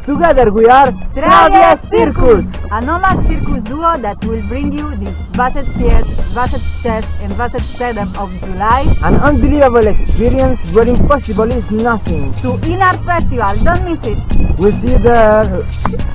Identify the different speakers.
Speaker 1: Together we are Travias Circus!
Speaker 2: a nomad circus duo that will bring you the Vatted Chess and Zwatetstedem of July
Speaker 1: An unbelievable experience where impossible is nothing.
Speaker 2: to our Festival. Don't miss it!
Speaker 1: We'll see you there.